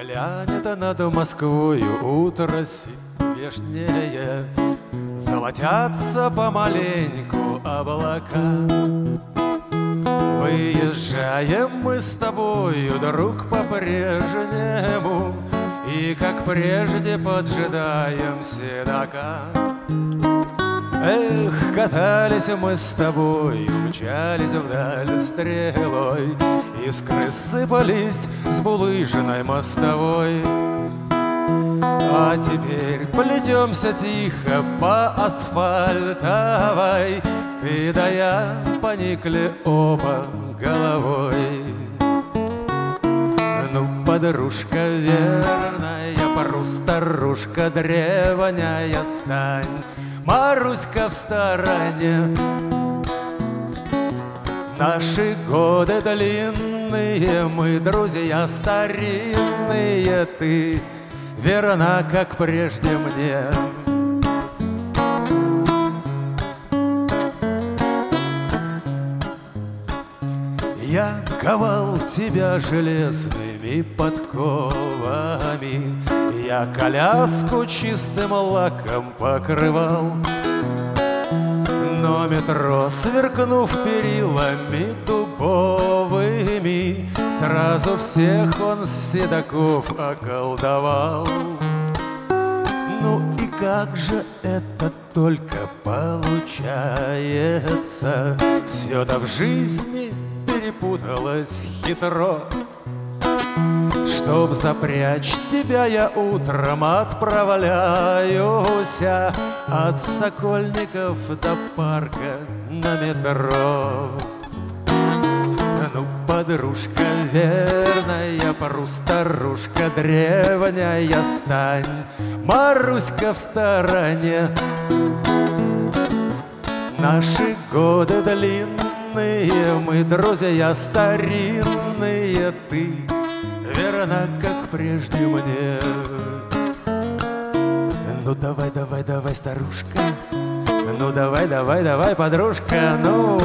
Глянет над Москвою утро вешнее, Золотятся помаленьку облака. Выезжаем мы с тобою, друг, по-прежнему, И, как прежде, поджидаем седока. Эх, катались мы с тобой, мчались вдаль стрелой, Искры сыпались с булыжиной мостовой. А теперь плетемся тихо по асфальтовой, Ты да я поникли оба головой. Подружка верная, пару старушка древняя стань, Маруська в стороне. Наши годы длинные, мы друзья старинные, ты верна, как прежде мне. Я ковал тебя железными подковами, Я коляску чистым лаком покрывал. Но метро, сверкнув перилами дубовыми, Сразу всех он седаков околдовал. Ну и как же это только получается, Все-то в жизни перепуталось хитро. Чтоб запрячь тебя, я утром отправляюсь От Сокольников до парка на метро. Ну, подружка верная, пару старушка древняя стань, Маруська в стороне. Наши годы длинные, невинные мы, друзья старинные Ты. Верна как прежде мне. Ну давай, давай, давай, старушка. Ну давай, давай, давай, подружка, ну.